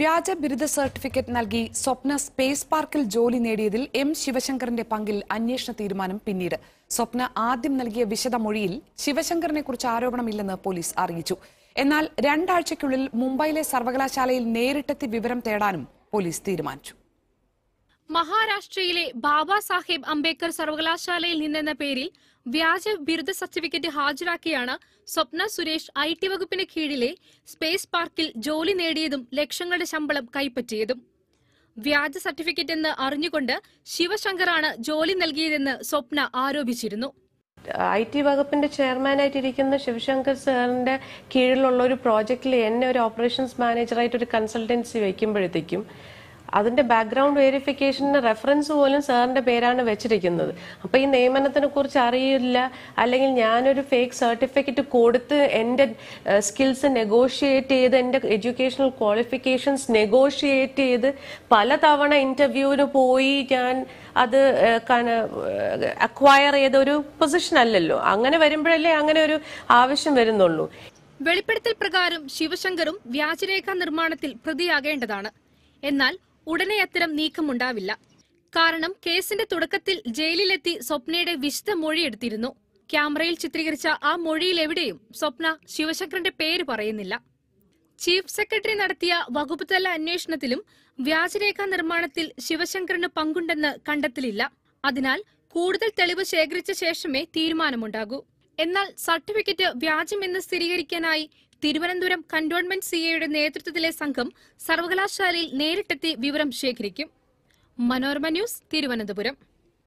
വ്യാജ ബിരുദ സർട്ടിഫിക്കറ്റ് നൽകി സ്വപ്ന സ്പേസ് പാർക്കിൽ ജോലി നേടിയതിൽ എം ശിവശങ്കറിന്റെ പങ്കിൽ അന്വേഷണ തീരുമാനം പിന്നീട്. സ്വപ്ന ആദ്യം നൽകിയ വിശദമൊഴിയിൽ ശിവശങ്കറിനെ കുറിച്ച് ആരോപണമില്ലെന്ന് പോലീസ് അറിയിച്ചു. എന്നാൽ രണ്ടാഴ്ചയ്ക്കുള്ളിൽ മുംബൈയിലെ സർവകലാശാലയിൽ നേരിട്ടെത്തി വിവരം തേടാനും പോലീസ് തീരുമാനിച്ചു. മഹാരാഷ്ട്രയിലെ ബാബാ സാഹേബ് അംബേദ്കർ സർവകലാശാലയിൽ നിന്നെന്ന പേരിൽ വ്യാജ ബിരുദ സർട്ടിഫിക്കറ്റ് ഹാജരാക്കിയാണ് സ്വപ്ന സുരേഷ് ഐ ടി വകുപ്പിന് കീഴിലെ സ്പേസ് പാർക്കിൽ ജോലി നേടിയതും ലക്ഷങ്ങളുടെ ശമ്പളം കൈപ്പറ്റിയതും. വ്യാജ സർട്ടിഫിക്കറ്റ് എന്ന് അറിഞ്ഞുകൊണ്ട് ശിവശങ്കറാണ് ജോലി നൽകിയതെന്ന് സ്വപ്ന ആരോപിച്ചിരുന്നു. ഐ ടി വകുപ്പിന്റെ ചെയർമാനായിട്ടിരിക്കുന്ന ശിവശങ്കർ സാറിന്റെ കീഴിലുള്ള ഒരു പ്രോജക്റ്റിൽ എന്നെ ഒരു ഓപ്പറേഷൻസ് മാനേജറായിട്ട് ഒരു കൺസൾട്ടൻസി വയ്ക്കുമ്പോഴത്തേക്കും അതിന്റെ ബാക്ക്ഗ്രൗണ്ട് വെരിഫിക്കേഷന് റെഫറൻസ് പോലും സാറിന്റെ പേരാണ് വെച്ചിരിക്കുന്നത്. അപ്പൊ ഈ നിയമനത്തിനെ കുറിച്ച് അറിയില്ല അല്ലെങ്കിൽ ഞാനൊരു ഫേക്ക് സർട്ടിഫിക്കറ്റ് കൊടുത്ത് എന്റെ സ്കിൽസ് നെഗോഷിയേറ്റ് ചെയ്ത് എന്റെ എഡ്യൂക്കേഷണൽ ക്വാളിഫിക്കേഷൻസ് നെഗോഷിയേറ്റ് ചെയ്ത് പലതവണ ഇന്റർവ്യൂവിന് പോയി ഞാൻ അത് അക്വയർ ചെയ്ത ഒരു പൊസിഷൻ അല്ലല്ലോ. അങ്ങനെ വരുമ്പോഴല്ലേ അങ്ങനെ ഒരു ആവശ്യം വരുന്നുള്ളൂ. വെളിപ്പെടുത്തൽ പ്രകാരം ശിവശങ്കറും വ്യാജരേഖ നിർമ്മാണത്തിൽ പ്രതിയാകേണ്ടതാണ്. എന്നാൽ ഉടനെ അത്തരം നീക്കമുണ്ടാവില്ല. കാരണം കേസിന്റെ തുടക്കത്തിൽ ജയിലിലെത്തി സ്വപ്നയുടെ വിശുദ്ധ മൊഴിയെടുത്തിരുന്നു. ക്യാമറയിൽ ചിത്രീകരിച്ച ആ മൊഴിയിൽ എവിടെയും സ്വപ്ന ശിവശങ്കറിന്റെ പേര് പറയുന്നില്ല. ചീഫ് സെക്രട്ടറി നടത്തിയ വകുപ്പുതല അന്വേഷണത്തിലും വ്യാജരേഖ നിർമ്മാണത്തിൽ ശിവശങ്കറിന് പങ്കുണ്ടെന്ന് കണ്ടെത്തലില്ല. അതിനാൽ കൂടുതൽ തെളിവ് ശേഖരിച്ച ശേഷമേ തീരുമാനമുണ്ടാകൂ. എന്നാൽ സർട്ടിഫിക്കറ്റ് വ്യാജമെന്ന് സ്ഥിരീകരിക്കാനായി തിരുവനന്തപുരം കന്റോൺമെന്റ് സിഎയുടെ നേതൃത്വത്തിലെ സംഘം സർവകലാശാലയിൽ നേരിട്ടെത്തി വിവരം ശേഖരിക്കും. മനോരമ ന്യൂസ് തിരുവനന്തപുരം.